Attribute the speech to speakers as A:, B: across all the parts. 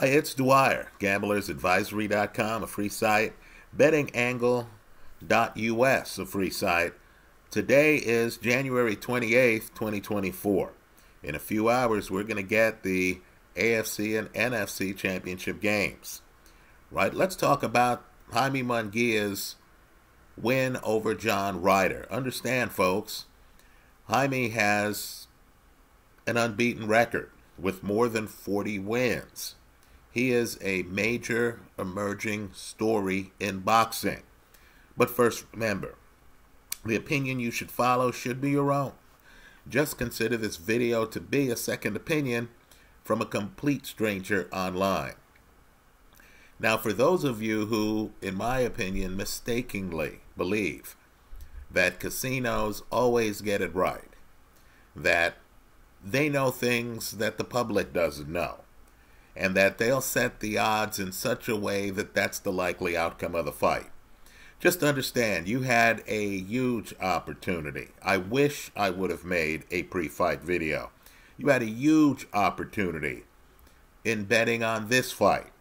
A: Hi, it's Dwyer, gamblersadvisory.com, a free site, bettingangle.us, a free site. Today is January 28th, 2024. In a few hours, we're going to get the AFC and NFC championship games. Right? Let's talk about Jaime Munguia's win over John Ryder. Understand, folks, Jaime has an unbeaten record with more than 40 wins. He is a major emerging story in boxing. But first, remember the opinion you should follow should be your own. Just consider this video to be a second opinion from a complete stranger online. Now, for those of you who, in my opinion, mistakenly believe that casinos always get it right, that they know things that the public doesn't know, and that they'll set the odds in such a way that that's the likely outcome of the fight. Just understand, you had a huge opportunity. I wish I would have made a pre fight video. You had a huge opportunity in betting on this fight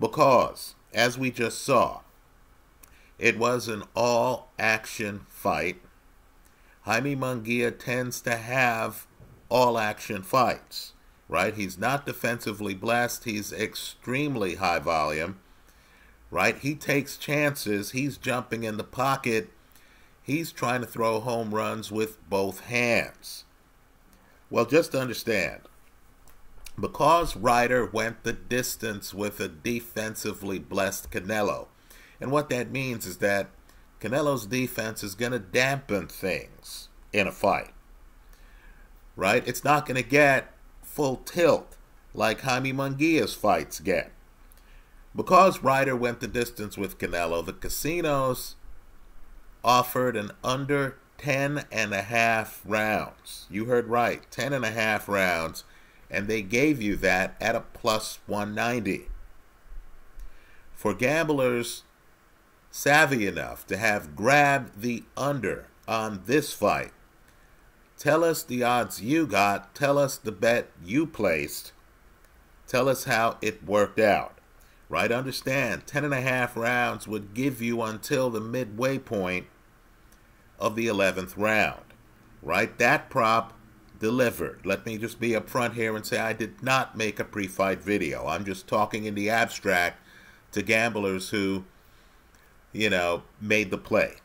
A: because, as we just saw, it was an all action fight. Jaime Munguia tends to have all action fights right? He's not defensively blessed. He's extremely high volume, right? He takes chances. He's jumping in the pocket. He's trying to throw home runs with both hands. Well, just understand because Ryder went the distance with a defensively blessed Canelo, and what that means is that Canelo's defense is going to dampen things in a fight, right? It's not going to get full tilt like Jaime Munguia's fights get. Because Ryder went the distance with Canelo, the casinos offered an under 10 and a half rounds. You heard right, 10 and a half rounds, and they gave you that at a plus 190. For gamblers savvy enough to have grabbed the under on this fight, Tell us the odds you got. Tell us the bet you placed. Tell us how it worked out. Right? Understand, 10 and a half rounds would give you until the midway point of the 11th round. Right? That prop delivered. Let me just be upfront here and say I did not make a pre fight video. I'm just talking in the abstract to gamblers who, you know, made the play.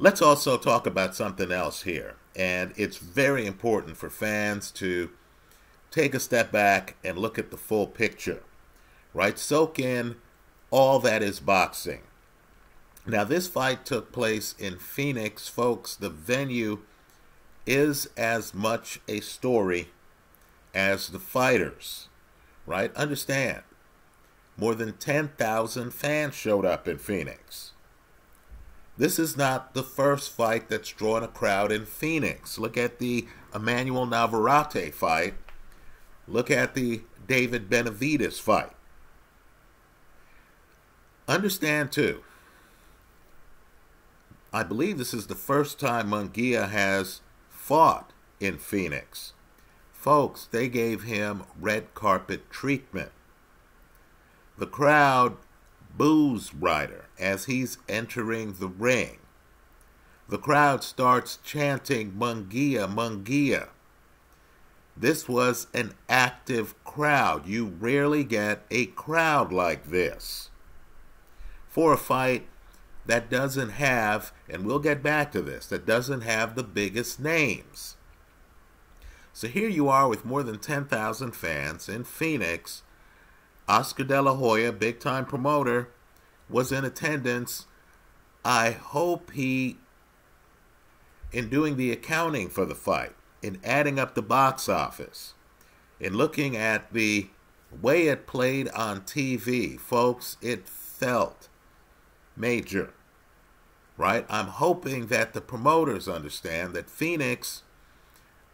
A: Let's also talk about something else here. And it's very important for fans to take a step back and look at the full picture, right? Soak in all that is boxing. Now, this fight took place in Phoenix, folks. The venue is as much a story as the fighters, right? Understand, more than 10,000 fans showed up in Phoenix. This is not the first fight that's drawn a crowd in Phoenix. Look at the Emmanuel Navarrete fight. Look at the David Benavidez fight. Understand, too, I believe this is the first time Munguia has fought in Phoenix. Folks, they gave him red carpet treatment. The crowd boos Ryder as he's entering the ring. The crowd starts chanting Munguia, Munguia. This was an active crowd. You rarely get a crowd like this. For a fight that doesn't have, and we'll get back to this, that doesn't have the biggest names. So here you are with more than 10,000 fans in Phoenix Oscar De La Hoya, big time promoter, was in attendance. I hope he, in doing the accounting for the fight, in adding up the box office, in looking at the way it played on TV, folks, it felt major. Right? I'm hoping that the promoters understand that Phoenix,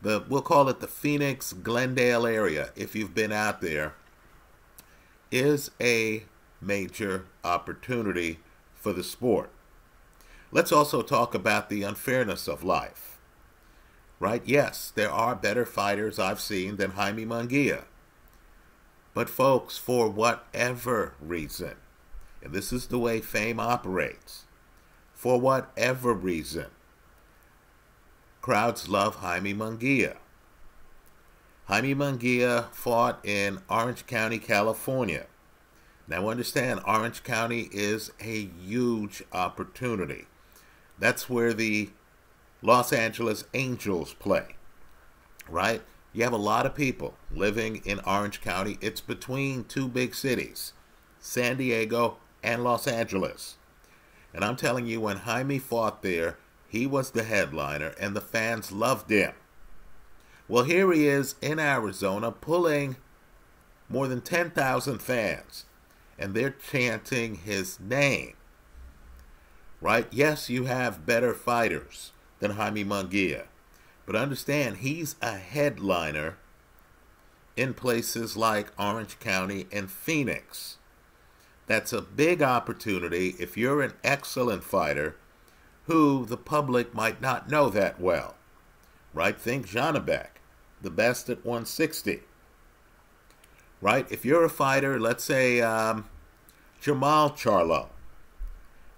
A: the we'll call it the Phoenix Glendale area, if you've been out there, is a major opportunity for the sport. Let's also talk about the unfairness of life. Right? Yes, there are better fighters I've seen than Jaime Munguia. But, folks, for whatever reason, and this is the way fame operates, for whatever reason, crowds love Jaime Munguia. Jaime Munguia fought in Orange County, California. Now, understand, Orange County is a huge opportunity. That's where the Los Angeles Angels play, right? You have a lot of people living in Orange County. It's between two big cities, San Diego and Los Angeles. And I'm telling you, when Jaime fought there, he was the headliner and the fans loved him. Well, here he is in Arizona pulling more than 10,000 fans, and they're chanting his name. Right? Yes, you have better fighters than Jaime Munguia, but understand he's a headliner in places like Orange County and Phoenix. That's a big opportunity if you're an excellent fighter who the public might not know that well. Right? Think Janibek the best at 160. Right? If you're a fighter, let's say um, Jermall Charlo,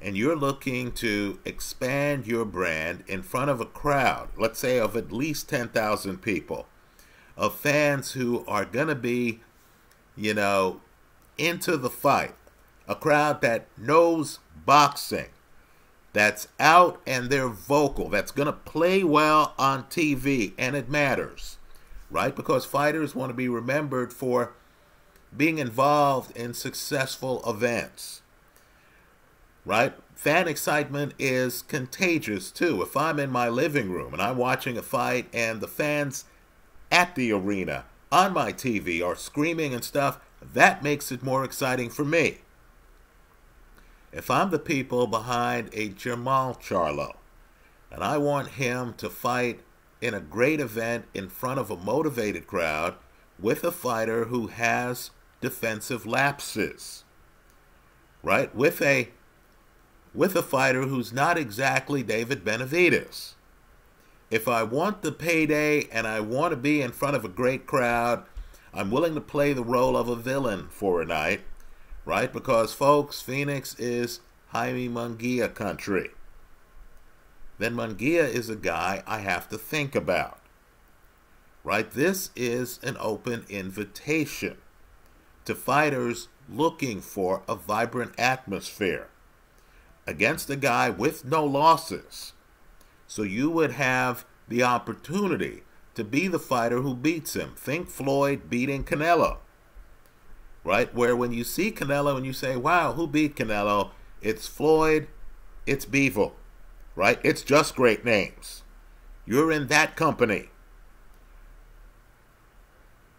A: and you're looking to expand your brand in front of a crowd, let's say of at least 10,000 people, of fans who are going to be, you know, into the fight, a crowd that knows boxing, that's out and they're vocal, that's going to play well on TV, and it matters right? Because fighters want to be remembered for being involved in successful events, right? Fan excitement is contagious too. If I'm in my living room and I'm watching a fight and the fans at the arena on my TV are screaming and stuff, that makes it more exciting for me. If I'm the people behind a Jermall Charlo and I want him to fight in a great event in front of a motivated crowd with a fighter who has defensive lapses. Right? With a with a fighter who's not exactly David Benavidez. If I want the payday and I want to be in front of a great crowd, I'm willing to play the role of a villain for a night, right? Because folks, Phoenix is Jaime Munguia country then Munguia is a guy I have to think about. Right? This is an open invitation to fighters looking for a vibrant atmosphere against a guy with no losses. So you would have the opportunity to be the fighter who beats him. Think Floyd beating Canelo. Right? Where when you see Canelo and you say, wow, who beat Canelo? It's Floyd, it's Bivol right? It's just great names. You're in that company.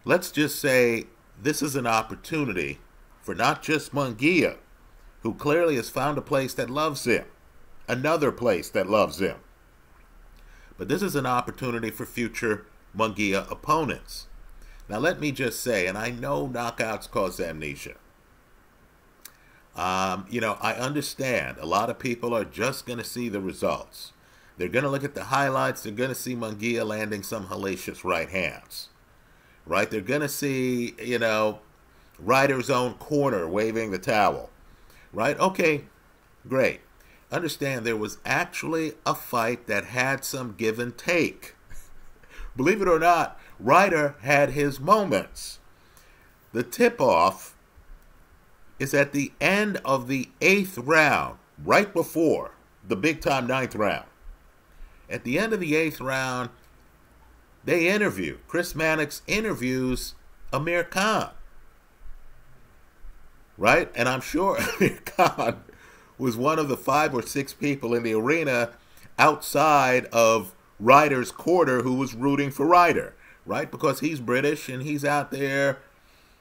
A: Let's just say this is an opportunity for not just Munguia, who clearly has found a place that loves him, another place that loves him. But this is an opportunity for future Munguia opponents. Now, let me just say, and I know knockouts cause amnesia. Um, you know, I understand a lot of people are just going to see the results. They're going to look at the highlights. They're going to see Munguia landing some hellacious right hands, right? They're going to see, you know, Ryder's own corner waving the towel, right? Okay, great. Understand there was actually a fight that had some give and take. Believe it or not, Ryder had his moments. The tip off is at the end of the eighth round, right before the big time ninth round. At the end of the eighth round, they interview, Chris Mannix interviews Amir Khan. Right? And I'm sure Amir Khan was one of the five or six people in the arena outside of Ryder's quarter who was rooting for Ryder, right? Because he's British and he's out there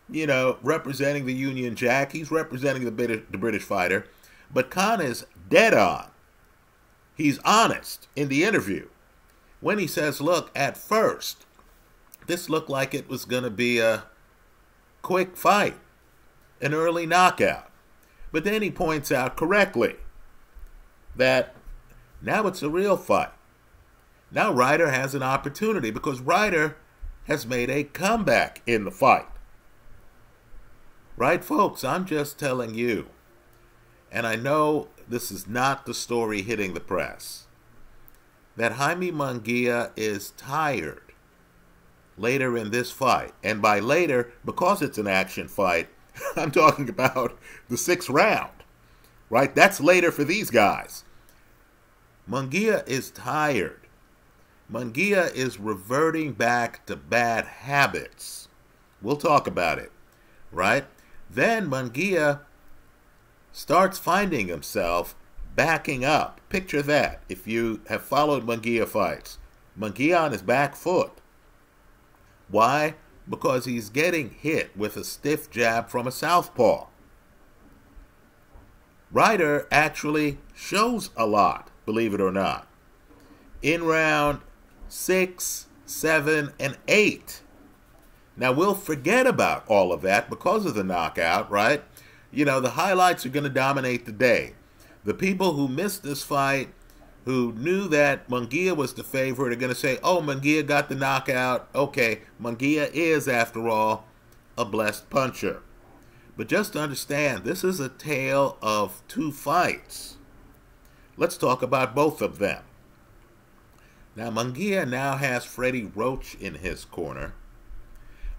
A: you know, representing the Union Jack. He's representing the British, the British fighter. But Khan is dead on. He's honest in the interview when he says, look, at first, this looked like it was going to be a quick fight, an early knockout. But then he points out correctly that now it's a real fight. Now Ryder has an opportunity because Ryder has made a comeback in the fight Right, folks? I'm just telling you. And I know this is not the story hitting the press. That Jaime Munguia is tired later in this fight. And by later, because it's an action fight, I'm talking about the sixth round. Right? That's later for these guys. Munguia is tired. Munguia is reverting back to bad habits. We'll talk about it, right? Then Munguia starts finding himself backing up. Picture that if you have followed Munguia fights. Munguia on his back foot. Why? Because he's getting hit with a stiff jab from a southpaw. Ryder actually shows a lot, believe it or not. In round six, seven, and eight. Now we'll forget about all of that because of the knockout, right? You know, the highlights are going to dominate the day. The people who missed this fight, who knew that Munguia was the favorite, are going to say, oh, Munguia got the knockout. Okay, Munguia is, after all, a blessed puncher. But just to understand, this is a tale of two fights. Let's talk about both of them. Now, Munguia now has Freddie Roach in his corner.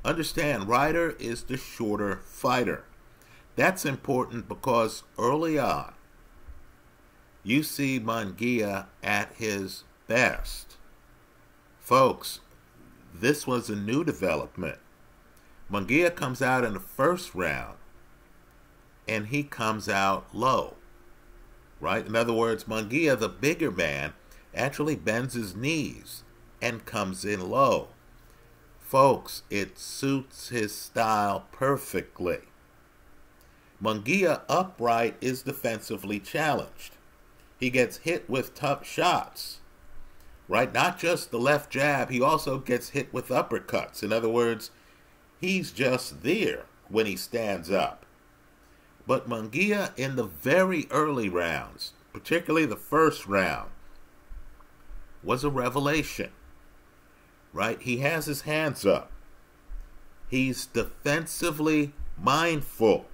A: Understand, Ryder is the shorter fighter. That's important because early on, you see Munguia at his best. Folks, this was a new development. Munguia comes out in the first round and he comes out low. Right? In other words, Munguia, the bigger man, actually bends his knees and comes in low. Folks, it suits his style perfectly. Munguia upright is defensively challenged. He gets hit with tough shots. Right? Not just the left jab, he also gets hit with uppercuts. In other words, he's just there when he stands up. But Munguia in the very early rounds, particularly the first round, was a revelation. Right? He has his hands up. He's defensively mindful.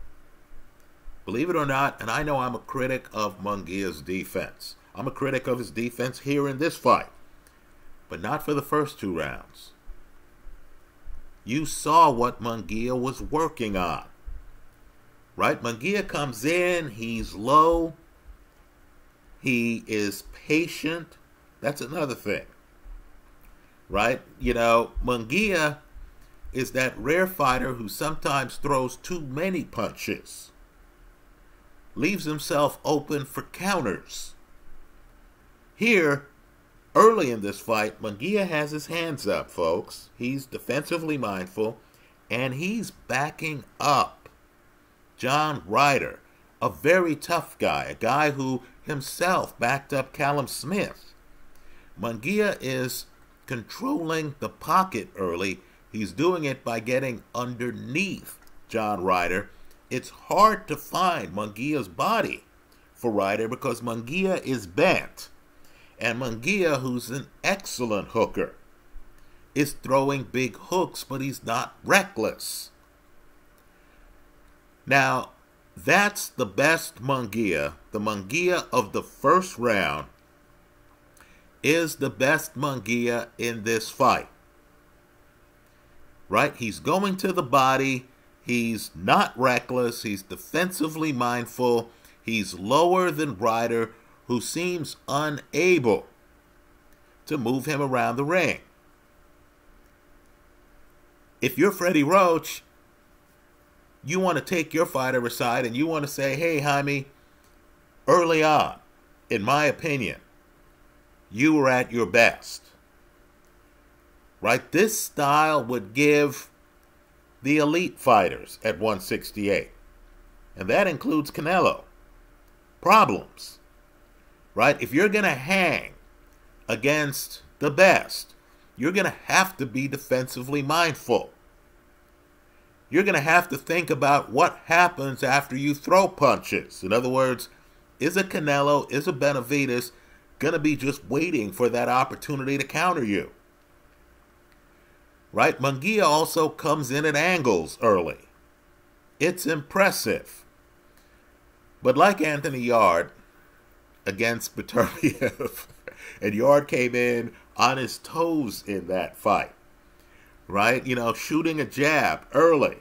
A: Believe it or not, and I know I'm a critic of Munguia's defense. I'm a critic of his defense here in this fight, but not for the first two rounds. You saw what Munguia was working on. Right? Munguia comes in, he's low, he is patient, that's another thing. Right? You know, Munguia is that rare fighter who sometimes throws too many punches, leaves himself open for counters. Here, early in this fight, Munguia has his hands up, folks. He's defensively mindful, and he's backing up John Ryder, a very tough guy, a guy who himself backed up Callum Smith. Munguia is controlling the pocket early. He's doing it by getting underneath John Ryder. It's hard to find Munguia's body for Ryder because Munguia is bent. And Munguia, who's an excellent hooker, is throwing big hooks, but he's not reckless. Now, that's the best Munguia, the Munguia of the first round is the best Munguia in this fight. Right? He's going to the body. He's not reckless. He's defensively mindful. He's lower than Ryder, who seems unable to move him around the ring. If you're Freddie Roach, you want to take your fighter aside and you want to say, hey, Jaime, early on, in my opinion, you were at your best. Right? This style would give the elite fighters at 168, and that includes Canelo, problems. Right? If you're going to hang against the best, you're going to have to be defensively mindful. You're going to have to think about what happens after you throw punches. In other words, is a Canelo, is a Benavidez going to be just waiting for that opportunity to counter you. Right? Munguia also comes in at angles early. It's impressive. But like Anthony Yarde against Beterbiev, and Yarde came in on his toes in that fight, right? You know, shooting a jab early.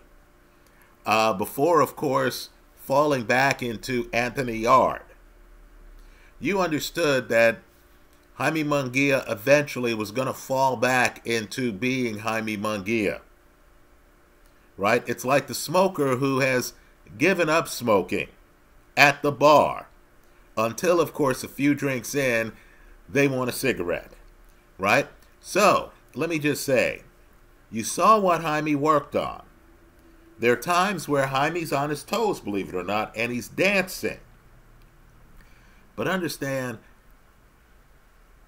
A: Uh, before, of course, falling back into Anthony Yarde. You understood that Jaime Munguia eventually was going to fall back into being Jaime Munguia. Right? It's like the smoker who has given up smoking at the bar until, of course, a few drinks in, they want a cigarette. Right? So, let me just say, you saw what Jaime worked on. There are times where Jaime's on his toes, believe it or not, and he's dancing. But understand,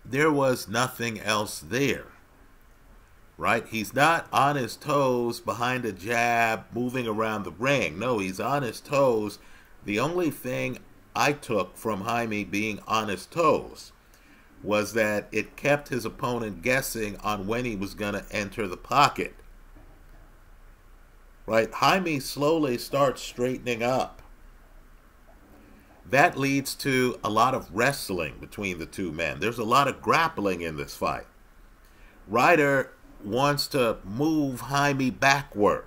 A: there was nothing else there. Right? He's not on his toes behind a jab, moving around the ring. No, he's on his toes. The only thing I took from Jaime being on his toes was that it kept his opponent guessing on when he was going to enter the pocket. Right? Jaime slowly starts straightening up that leads to a lot of wrestling between the two men. There's a lot of grappling in this fight. Ryder wants to move Jaime backward.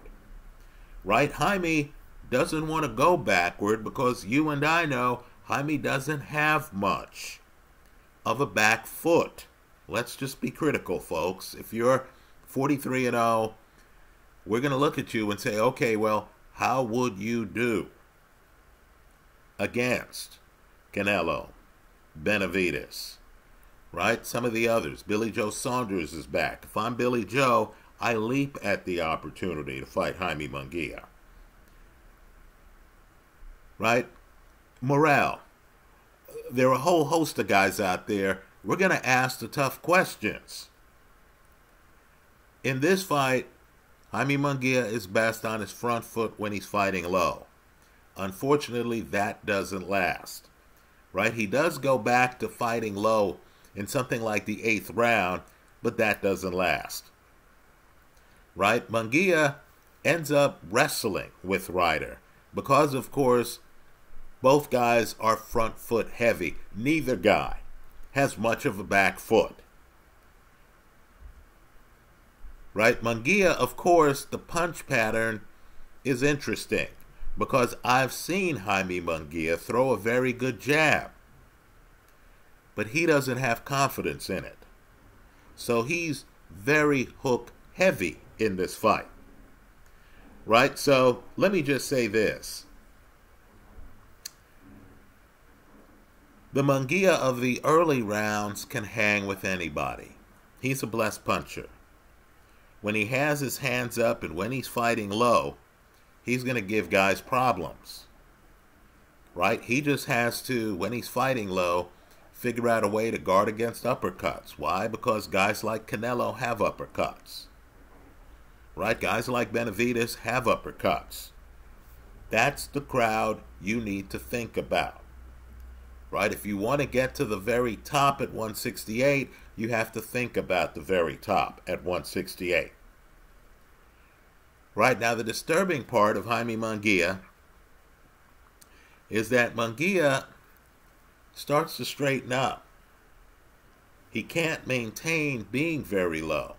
A: Right? Jaime doesn't want to go backward because you and I know Jaime doesn't have much of a back foot. Let's just be critical, folks. If you're 43 and 0, we're going to look at you and say, okay, well, how would you do? Against Canelo, Benavidez, right? Some of the others. Billy Joe Saunders is back. If I'm Billy Joe, I leap at the opportunity to fight Jaime Munguia. Right? Morrell. There are a whole host of guys out there. We're going to ask the tough questions. In this fight, Jaime Munguia is best on his front foot when he's fighting low. Unfortunately, that doesn't last. Right? He does go back to fighting low in something like the eighth round, but that doesn't last. Right? Munguia ends up wrestling with Ryder because, of course, both guys are front foot heavy. Neither guy has much of a back foot. Right? Munguia, of course, the punch pattern is interesting because I've seen Jaime Munguia throw a very good jab, but he doesn't have confidence in it. So he's very hook heavy in this fight. Right? So let me just say this. The Munguia of the early rounds can hang with anybody. He's a blessed puncher. When he has his hands up and when he's fighting low, he's going to give guys problems. Right? He just has to, when he's fighting low, figure out a way to guard against uppercuts. Why? Because guys like Canelo have uppercuts. Right? Guys like Benavidez have uppercuts. That's the crowd you need to think about. Right? If you want to get to the very top at 168, you have to think about the very top at 168. Right now, the disturbing part of Jaime Munguia is that Munguia starts to straighten up. He can't maintain being very low.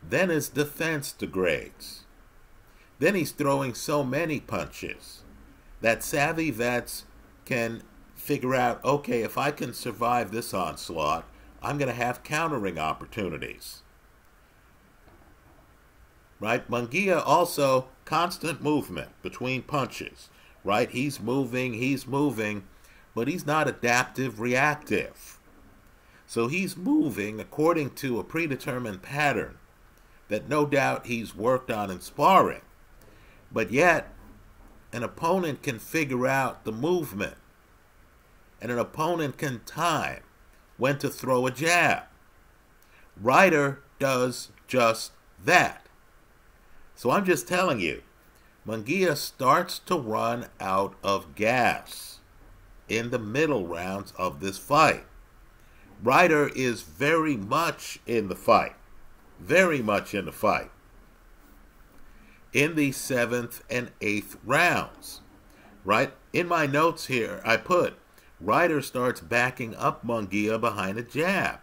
A: Then his defense degrades. Then he's throwing so many punches that savvy vets can figure out okay, if I can survive this onslaught, I'm going to have countering opportunities right? Munguia also constant movement between punches, right? He's moving, he's moving, but he's not adaptive reactive. So he's moving according to a predetermined pattern that no doubt he's worked on in sparring. But yet, an opponent can figure out the movement, and an opponent can time when to throw a jab. Ryder does just that. So I'm just telling you, Munguia starts to run out of gas in the middle rounds of this fight. Ryder is very much in the fight. Very much in the fight. in the seventh and eighth rounds. Right? In my notes here, I put Ryder starts backing up Munguia behind a jab.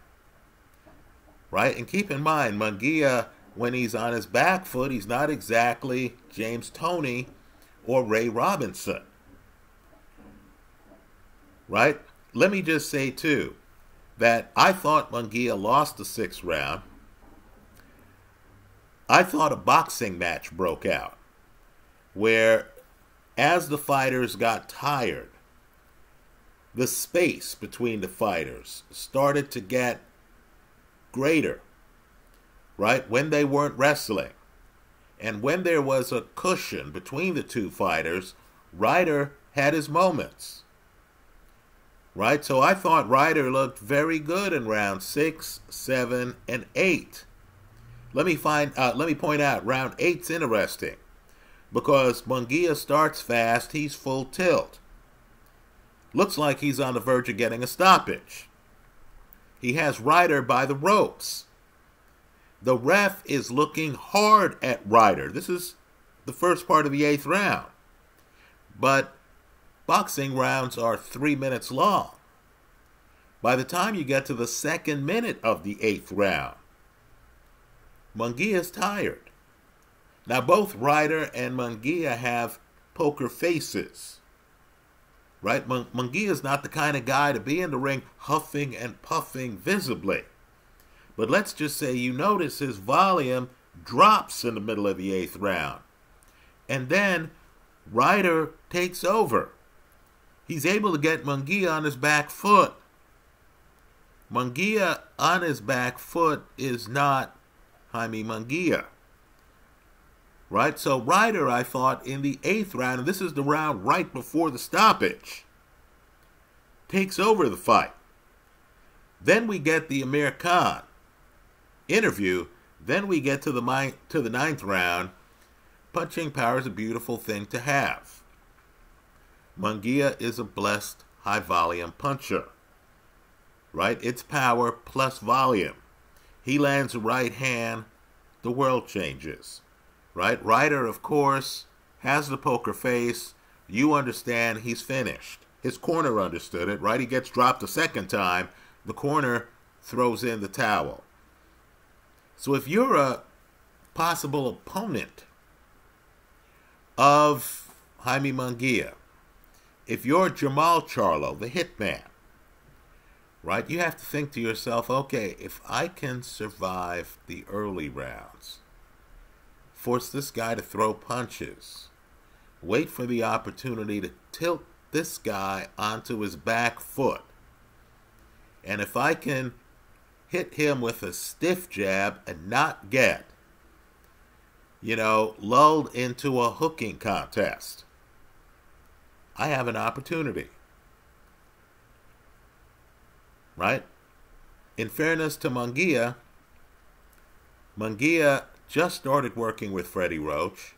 A: Right? And keep in mind, Munguia, when he's on his back foot, he's not exactly James Toney or Ray Robinson. Right? Let me just say, too, that I thought Munguia lost the sixth round. I thought a boxing match broke out where, as the fighters got tired, the space between the fighters started to get greater, right? When they weren't wrestling. And when there was a cushion between the two fighters, Ryder had his moments. Right? So I thought Ryder looked very good in round six, seven, and eight. Let me find uh, let me point out round eight's interesting because Munguia starts fast, he's full tilt. Looks like he's on the verge of getting a stoppage. He has Ryder by the ropes. The ref is looking hard at Ryder. This is the first part of the eighth round. But boxing rounds are three minutes long. By the time you get to the second minute of the eighth round, Munguia is tired. Now, both Ryder and Munguia have poker faces right? Munguia is not the kind of guy to be in the ring huffing and puffing visibly. But let's just say you notice his volume drops in the middle of the eighth round. And then Ryder takes over. He's able to get Munguia on his back foot. Munguia on his back foot is not Jaime Munguia. Right? So Ryder, I thought, in the eighth round, and this is the round right before the stoppage, takes over the fight. Then we get the Amir Khan interview. Then we get to the to the ninth round. Punching power is a beautiful thing to have. Munguia is a blessed high volume puncher. Right? It's power plus volume. He lands a right hand, the world changes right? Ryder, of course, has the poker face. You understand he's finished. His corner understood it, right? He gets dropped a second time. The corner throws in the towel. So if you're a possible opponent of Jaime Munguia, if you're Jermall Charlo, the hitman, right, you have to think to yourself, okay, if I can survive the early rounds, Force this guy to throw punches. Wait for the opportunity to tilt this guy onto his back foot. And if I can hit him with a stiff jab and not get, you know, lulled into a hooking contest, I have an opportunity. Right? In fairness to Munguia, Munguia just started working with Freddie Roach.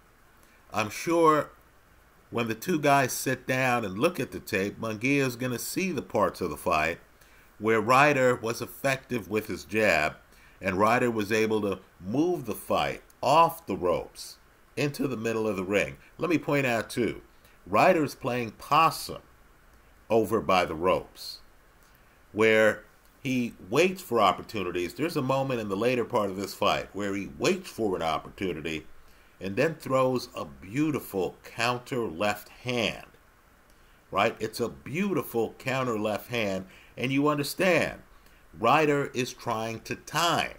A: I'm sure when the two guys sit down and look at the tape, Munguia is going to see the parts of the fight where Ryder was effective with his jab and Ryder was able to move the fight off the ropes into the middle of the ring. Let me point out, too, Ryder's playing possum over by the ropes where he waits for opportunities. There's a moment in the later part of this fight where he waits for an opportunity and then throws a beautiful counter left hand. Right? It's a beautiful counter left hand, and you understand, Ryder is trying to time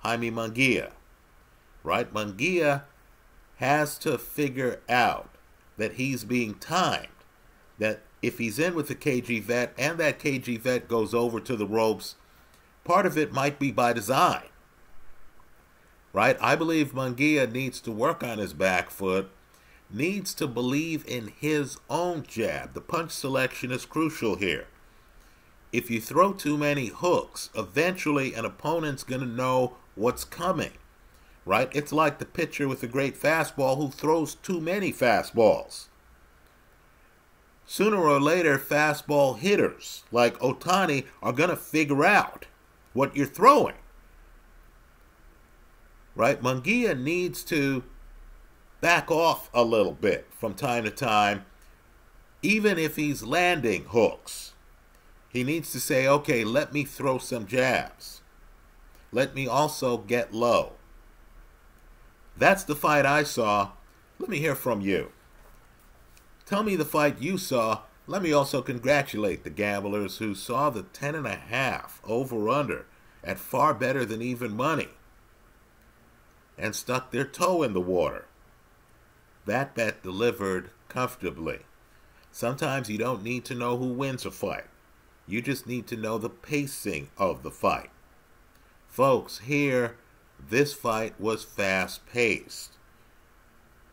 A: Jaime Munguia. Right? Munguia has to figure out that he's being timed, that if he's in with the KG vet and that KG vet goes over to the ropes, part of it might be by design. Right? I believe Munguia needs to work on his back foot, needs to believe in his own jab. The punch selection is crucial here. If you throw too many hooks, eventually an opponent's going to know what's coming. Right? It's like the pitcher with a great fastball who throws too many fastballs sooner or later, fastball hitters like Ohtani are going to figure out what you're throwing. Right? Munguia needs to back off a little bit from time to time, even if he's landing hooks. He needs to say, okay, let me throw some jabs. Let me also get low. That's the fight I saw. Let me hear from you. Tell me the fight you saw. Let me also congratulate the gamblers who saw the 10.5 over under at far better than even money and stuck their toe in the water. That bet delivered comfortably. Sometimes you don't need to know who wins a fight. You just need to know the pacing of the fight. Folks, here, this fight was fast paced.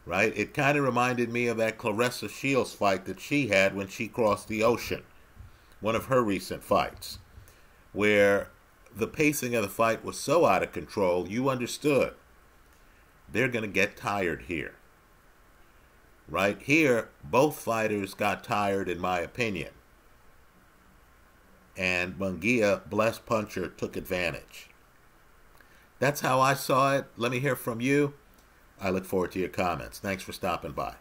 A: Right? It kind of reminded me of that Claressa Shields fight that she had when she crossed the ocean. One of her recent fights. Where the pacing of the fight was so out of control, you understood. They're going to get tired here. Right here, both fighters got tired, in my opinion. And Munguia, blessed puncher, took advantage. That's how I saw it. Let me hear from you. I look forward to your comments. Thanks for stopping by.